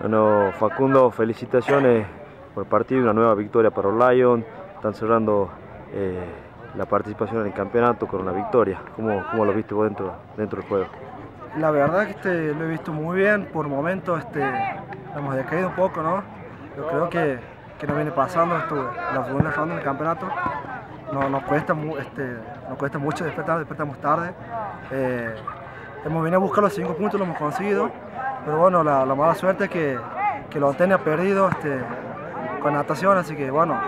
Bueno, Facundo, felicitaciones por el partido, una nueva victoria para los Lions. Están cerrando eh, la participación en el campeonato con una victoria. ¿Cómo, cómo lo viste vos dentro, dentro del juego? La verdad que este, lo he visto muy bien, por momentos este, hemos decaído un poco, ¿no? Yo creo que, que nos viene pasando esto, la segunda ronda del campeonato. No, nos, cuesta, este, nos cuesta mucho despertar, despertamos tarde. Eh, hemos venido a buscar los cinco puntos, lo hemos conseguido, pero bueno, la, la mala suerte es que, que los ha perdido este, con natación, así que bueno,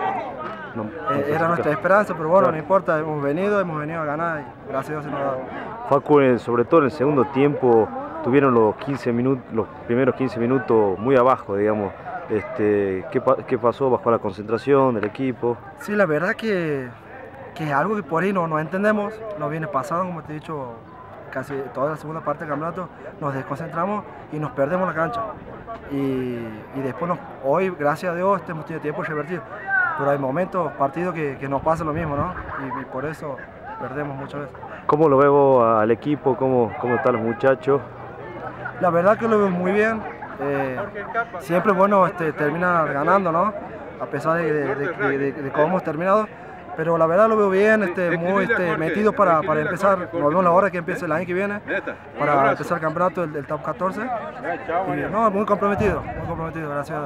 eh, era nuestra esperanza, pero bueno, no importa, hemos venido, hemos venido a ganar y gracias a Dios se nos ha dado. Facu, sobre todo en el segundo tiempo, tuvieron los 15 minutos, los primeros 15 minutos muy abajo, digamos. Este, ¿qué, ¿Qué pasó? ¿Bajó la concentración del equipo? Sí, la verdad que, que es algo que por ahí no, no entendemos, nos viene pasando, como te he dicho, casi toda la segunda parte del campeonato, nos desconcentramos y nos perdemos la cancha. Y, y después, hoy, gracias a Dios, hemos tenido tiempo de revertir. Pero hay momentos, partidos que, que nos pasa lo mismo, ¿no? Y, y, por eso perdemos muchas veces. ¿Cómo lo veo al equipo? ¿Cómo, cómo están los muchachos? La verdad que lo veo muy bien. Eh, siempre bueno este, terminar ganando, ¿no? A pesar de, de, de, de cómo hemos terminado pero la verdad lo veo bien, este, muy este, metido para, para empezar, nos vemos la hora que empiece el año que viene, para empezar el campeonato del, del top 14. Y, no, muy comprometido, muy comprometido, gracias.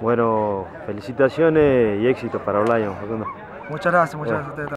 Bueno, felicitaciones y éxito para Lions. Muchas gracias, muchas gracias a ustedes.